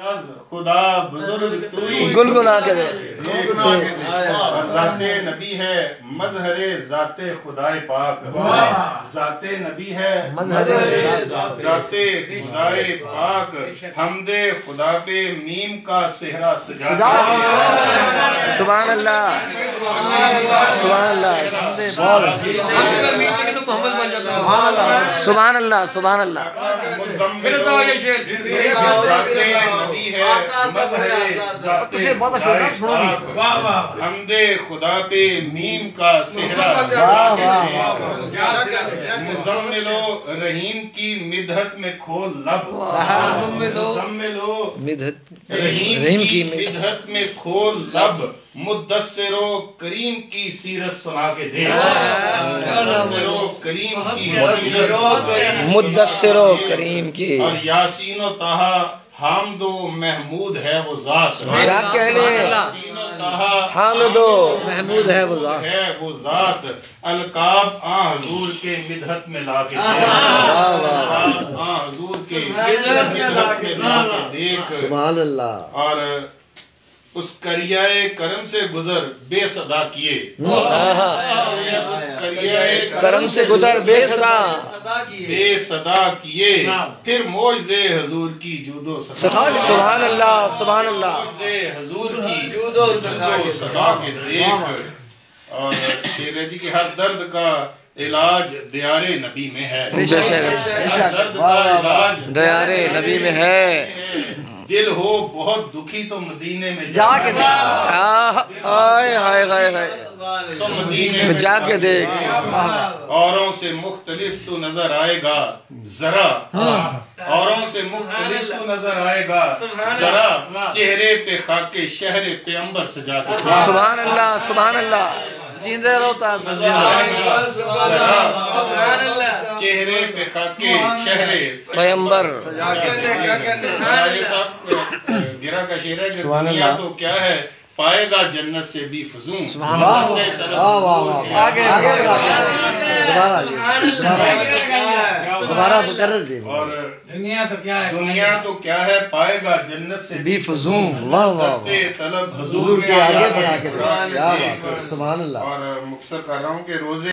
खुदा बुज़ुर्ग तू ही गुलगुला के दे। जाते नबी है मजहरे जाते खुदाए पाक। जाते नबी है मजहरे जाते। खुदाए पाक। हमदे खुदा पे मीम का सेहरा सजा सुबह अल्लाह सुबह अल्लाह सुबह अल्लाह सुबह अल्लाह हमदे खुदा पे नीम का सेहरा मुजम्मिलो रहीम की मिधत में खोल लब। मुजम्मिलो मिधत रहीम की मिधत मिदहत में खोल लब। मुदस्सिरो करीम की सीरत सुना के दे। मुदस्सिरो करीम की सीरत मुद्दसरो करीम की। और यासीनो ताहा हामदो महमूद है वो जात। कहने यासीनो ताहा हामिदो महमूद है वो ज़ात। है वो जात। अलकाब आ हजूर के मिदहत में ला के हजूर के मिदहत में ला के देख। सुभान अल्लाह। और उस करियाए करम से गुजर बेसदा किए। उस करियाए करम से गुजर बेसदा। बेसदा किए। फिर मौज दे हजूर की जूदो सदा सुभान अल्लाह सुभान अल्लाह हजूर की जूदो सदा के देख। और शेर जी के हर दर्द का इलाज दियारे नबी में है। बेशक। दर्द का इलाज दयारे नबी में है। दिल हो बहुत दुखी तो मदीने में जाके आह, हाय हाय हाय हाय। तो मदीने में जाके देख। औरों से मुख्तलिफ़ तो नज़र आएगा जरा। औरों से मुख्तलिफ़ तो नज़र आएगा जरा। चेहरे पे खाके शहर पे अंबर सजा के सुभान अल्लाह सुभान अल्लाह। जींदे रहो चेहरे पे पैगंबर। गिरा का शेर है दुनिया तो क्या है? पाएगा जन्नत से भी फजूं दोबारा और दुनिया तो क्या है? दुनिया तो क्या है? पाएगा जन्नत से भी फजूं वाह वाह तलब हजूर के आगे बढ़ा के सुभान अल्लाह और मुक्सर कर रहा हूँ कि रोज़े